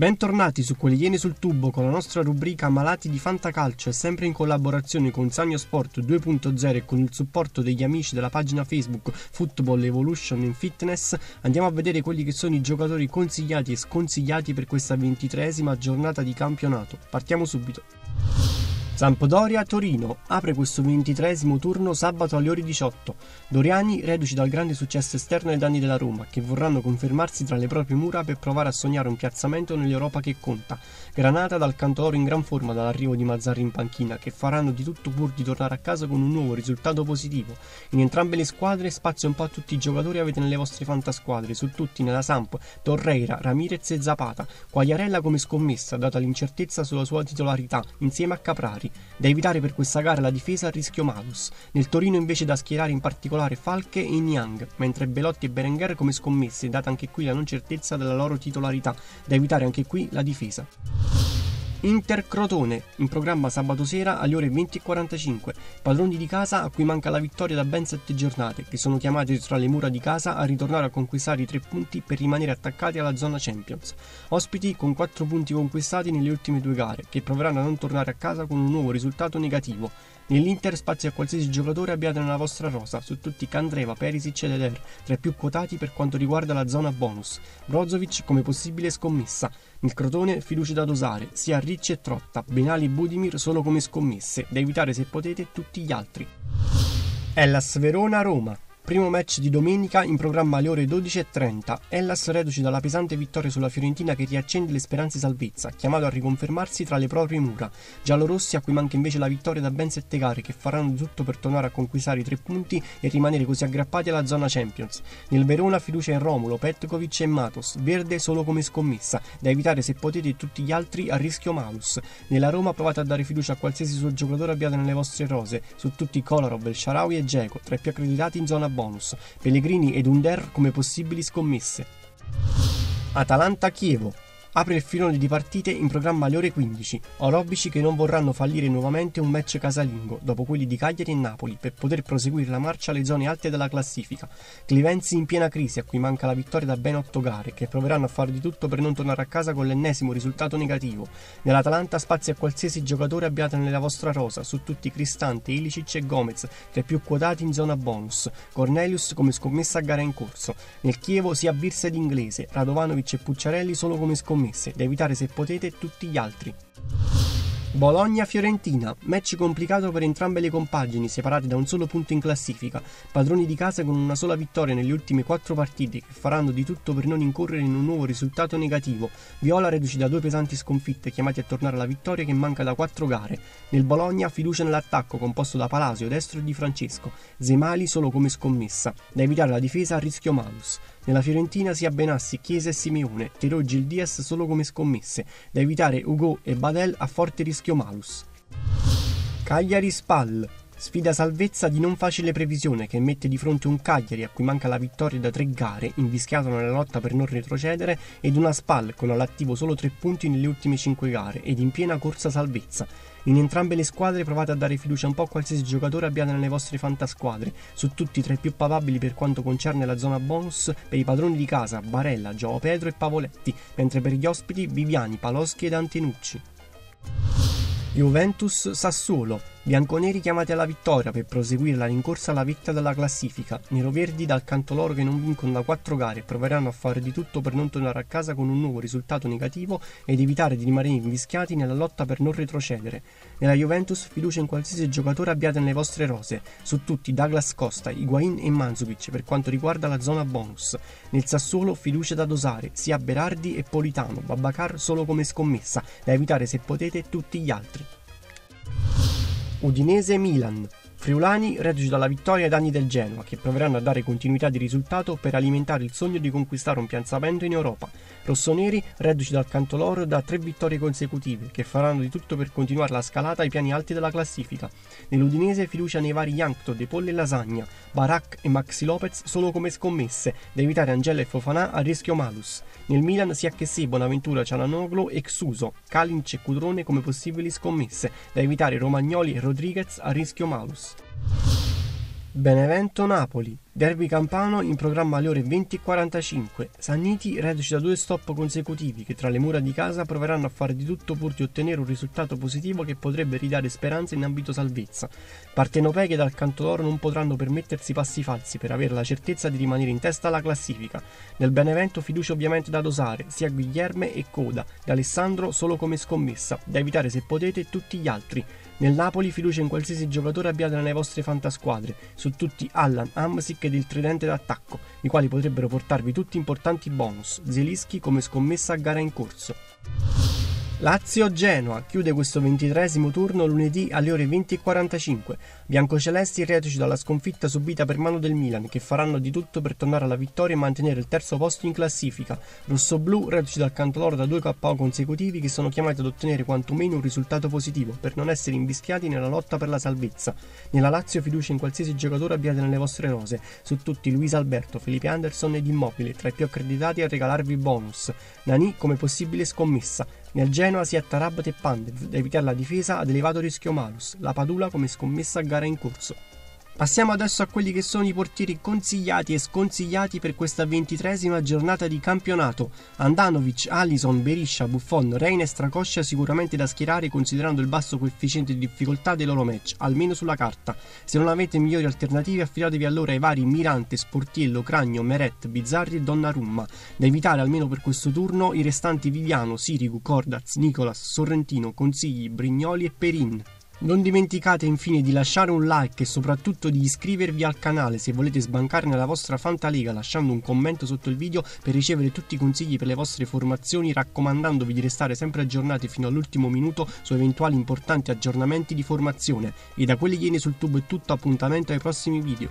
Bentornati su Quelle Iene sul Tubo con la nostra rubrica Malati di Fantacalcio sempre in collaborazione con Sagno Sport 2.0 e con il supporto degli amici della pagina Facebook Football Evolution in Fitness andiamo a vedere quelli che sono i giocatori consigliati e sconsigliati per questa ventitreesima giornata di campionato. Partiamo subito. Sampdoria-Torino apre questo ventitresimo turno sabato alle ore 18. Doriani reduci dal grande successo esterno ai danni della Roma, che vorranno confermarsi tra le proprie mura per provare a sognare un piazzamento nell'Europa che conta. Granata dal Cantoloro in gran forma dall'arrivo di Mazzarri in panchina, che faranno di tutto pur di tornare a casa con un nuovo risultato positivo. In entrambe le squadre spazio un po' a tutti i giocatori avete nelle vostre fantasquadre, su tutti nella Samp, Torreira, Ramirez e Zapata, Quagliarella come scommessa, data l'incertezza sulla sua titolarità, insieme a Caprari. Da evitare per questa gara la difesa a rischio malus. Nel Torino invece da schierare in particolare Falche e Niang, mentre Belotti e Berenguer come scommesse, data anche qui la non certezza della loro titolarità. Da evitare anche qui la difesa. Inter Crotone, in programma sabato sera alle ore 20.45. Padroni di casa a cui manca la vittoria da ben sette giornate, che sono chiamati tra le mura di casa a ritornare a conquistare i tre punti per rimanere attaccati alla zona Champions. Ospiti con quattro punti conquistati nelle ultime due gare, che proveranno a non tornare a casa con un nuovo risultato negativo. Nell'Inter spazio a qualsiasi giocatore abbiate nella vostra rosa, su tutti Candreva, Perisic ed Eder, tra i più quotati per quanto riguarda la zona bonus. Brozovic come possibile scommessa. Nel Crotone fiducia da dosare, sia Ricci e Trotta, Benali e Budimir solo come scommesse, da evitare se potete tutti gli altri. Ellas Verona Roma Primo match di domenica in programma alle ore 12.30. Hellas reduci dalla pesante vittoria sulla Fiorentina che riaccende le speranze salvezza, chiamato a riconfermarsi tra le proprie mura. Giallorossi a cui manca invece la vittoria da ben sette gare che faranno tutto per tornare a conquistare i tre punti e rimanere così aggrappati alla zona Champions. Nel Verona fiducia in Romulo, Petkovic e Matos, verde solo come scommessa, da evitare se potete tutti gli altri a rischio malus. Nella Roma provate a dare fiducia a qualsiasi suo giocatore abbiate nelle vostre rose, su tutti Kolarov, El Sharawi e Geco, tra i più accreditati in zona bonus, Pellegrini ed Under come possibili scommesse. Atalanta-Chievo Apre il filone di partite in programma alle ore 15. Orobici che non vorranno fallire nuovamente un match casalingo, dopo quelli di Cagliari e Napoli, per poter proseguire la marcia alle zone alte della classifica. Clivenzi in piena crisi, a cui manca la vittoria da ben 8 gare, che proveranno a fare di tutto per non tornare a casa con l'ennesimo risultato negativo. Nell'Atalanta spazio a qualsiasi giocatore abbiate nella vostra rosa, su tutti Cristante, Ilicic e Gomez, tra i più quotati in zona bonus. Cornelius come scommessa a gara in corso. Nel Chievo sia Birse ed Inglese, Radovanovic e Pucciarelli solo come scommessa scommesse, da evitare se potete tutti gli altri. Bologna-Fiorentina, match complicato per entrambe le compagini, separate da un solo punto in classifica, padroni di casa con una sola vittoria nelle ultime quattro partite che faranno di tutto per non incorrere in un nuovo risultato negativo. Viola reduci da due pesanti sconfitte chiamati a tornare alla vittoria che manca da quattro gare. Nel Bologna fiducia nell'attacco composto da Palasio, destro e Di Francesco, Zemali solo come scommessa, da evitare la difesa a rischio malus. Nella Fiorentina sia Benassi, Chiesa e Simeone, Terò Gil Diaz solo come scommesse, da evitare Ugo e Badel a forte rischio malus. Cagliari Spal Sfida salvezza di non facile previsione che mette di fronte un Cagliari a cui manca la vittoria da tre gare, invischiato nella lotta per non retrocedere, ed una Spal con all'attivo solo tre punti nelle ultime cinque gare ed in piena corsa salvezza. In entrambe le squadre provate a dare fiducia un po' a qualsiasi giocatore abbiate nelle vostre fantasquadre, su tutti tra i più papabili per quanto concerne la zona bonus per i padroni di casa, Barella, Gio Pedro e Pavoletti, mentre per gli ospiti Viviani, Paloschi ed Antenucci. Juventus Sassuolo Bianconeri chiamati alla vittoria per proseguire la rincorsa alla vetta della classifica. Neroverdi dal canto loro che non vincono da quattro gare proveranno a fare di tutto per non tornare a casa con un nuovo risultato negativo ed evitare di rimanere invischiati nella lotta per non retrocedere. Nella Juventus fiducia in qualsiasi giocatore abbiate nelle vostre rose, su tutti Douglas Costa, Higuain e Manzukic per quanto riguarda la zona bonus. Nel Sassuolo fiducia da dosare, sia Berardi e Politano, Babacar solo come scommessa, da evitare se potete tutti gli altri. Udinese-Milan Friulani reduci dalla vittoria ai danni del Genoa, che proveranno a dare continuità di risultato per alimentare il sogno di conquistare un piazzamento in Europa. Rossoneri reduci dal canto loro da tre vittorie consecutive, che faranno di tutto per continuare la scalata ai piani alti della classifica. Nell'Udinese fiducia nei vari Yankto, De Polle e Lasagna, Barak e Maxi Lopez solo come scommesse, da evitare Angela e Fofanà a rischio malus. Nel Milan sia che sì Bonaventura, Cialanoglu e Xuso, Kalinic e Cudrone come possibili scommesse, da evitare Romagnoli e Rodriguez a rischio malus. Benevento-Napoli. Derby campano in programma alle ore 20.45. Sanniti reduci da due stop consecutivi che tra le mura di casa proveranno a fare di tutto pur di ottenere un risultato positivo che potrebbe ridare speranza in ambito salvezza. Partenopei che dal canto loro non potranno permettersi passi falsi per avere la certezza di rimanere in testa alla classifica. Nel Benevento fiducia ovviamente da dosare, sia Guilherme e Coda, da Alessandro solo come scommessa, da evitare se potete tutti gli altri. Nel Napoli fiducia in qualsiasi giocatore abbiate nelle vostre fantasquadre, su tutti Allan, Amsic ed il tridente d'attacco, i quali potrebbero portarvi tutti importanti bonus, Zelischi come scommessa a gara in corso. Lazio-Genoa chiude questo ventitresimo turno lunedì alle ore 20.45. Biancocelesti reduci dalla sconfitta subita per mano del Milan, che faranno di tutto per tornare alla vittoria e mantenere il terzo posto in classifica. Rossoblu reduci dal canto loro da due KO consecutivi che sono chiamati ad ottenere quantomeno un risultato positivo per non essere invischiati nella lotta per la salvezza. Nella Lazio fiducia in qualsiasi giocatore abbiate nelle vostre rose, su tutti Luis Alberto, Felipe Anderson ed Immobile, tra i più accreditati a regalarvi bonus. Nani come possibile scommessa. Nel Genoa si è Tarab e Pandev da evitare la difesa ad elevato rischio malus, la Padula come scommessa a gara in corso. Passiamo adesso a quelli che sono i portieri consigliati e sconsigliati per questa ventitresima giornata di campionato. Andanovic, Allison, Beriscia, Buffon, Reina e Stracoscia sicuramente da schierare considerando il basso coefficiente di difficoltà dei loro match, almeno sulla carta. Se non avete migliori alternative affidatevi allora ai vari Mirante, Sportiello, Cragno, Meret, Bizzarri e Donnarumma. Da evitare almeno per questo turno i restanti Viviano, Sirigu, Cordaz, Nicolas, Sorrentino, Consigli, Brignoli e Perin. Non dimenticate infine di lasciare un like e soprattutto di iscrivervi al canale se volete sbancare nella vostra Fantalega lasciando un commento sotto il video per ricevere tutti i consigli per le vostre formazioni raccomandandovi di restare sempre aggiornati fino all'ultimo minuto su eventuali importanti aggiornamenti di formazione. E da quelli viene sul tubo è tutto appuntamento ai prossimi video.